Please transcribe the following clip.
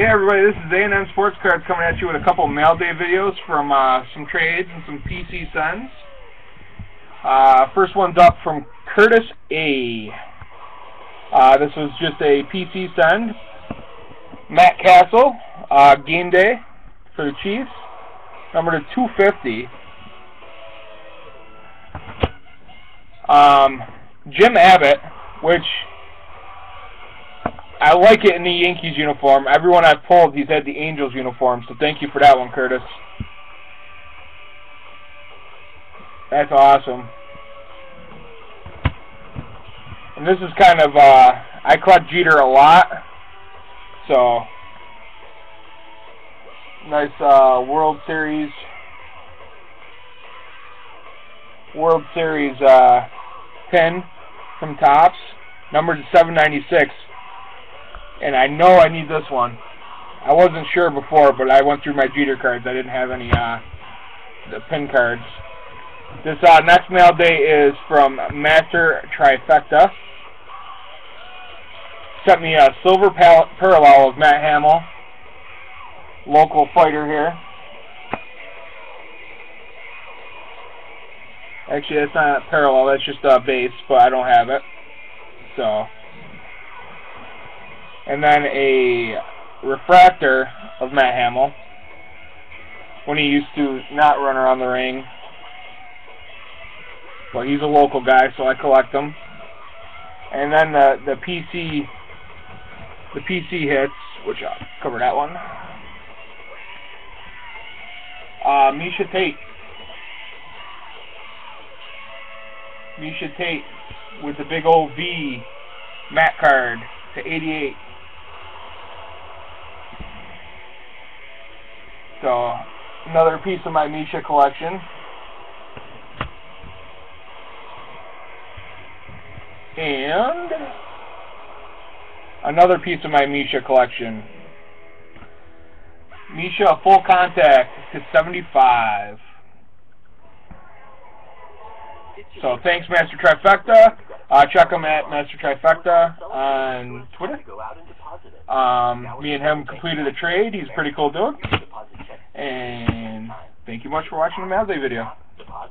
Hey everybody, this is AAN Sports Cards coming at you with a couple mail day videos from uh, some trades and some PC sends. Uh, first one's up from Curtis A. Uh, this was just a PC send. Matt Cassel, uh, game day for the Chiefs, number to 250. Um, Jim Abbott, which I like it in the Yankees uniform. Everyone I've pulled, he's had the Angels uniform, so thank you for that one, Curtis. That's awesome. And this is kind of, uh, I collect Jeter a lot, so nice uh, World Series, World Series uh, pin from Topps, number 796 and I know I need this one. I wasn't sure before, but I went through my Jeter cards. I didn't have any uh, the pin cards. This uh, next mail day is from Master Trifecta. Sent me a silver parallel of Matt Hamill, local fighter here. Actually, that's not parallel. That's just a base, but I don't have it. So and then a refractor of Matt Hamill when he used to not run around the ring. But he's a local guy, so I collect them. And then the the PC the PC hits, which I'll cover that one. Uh, Miesha Tate. Miesha Tate with the big old V mat card to 88. So, another piece of my Miesha collection. And another piece of my Miesha collection. Miesha Full Contact to 75. So thanks, Master Trifecta. Uh, check him at Master Trifecta on Twitter. Um, me and him completed a trade. He's a pretty cool dude. And thank you much for watching the Mail Day video.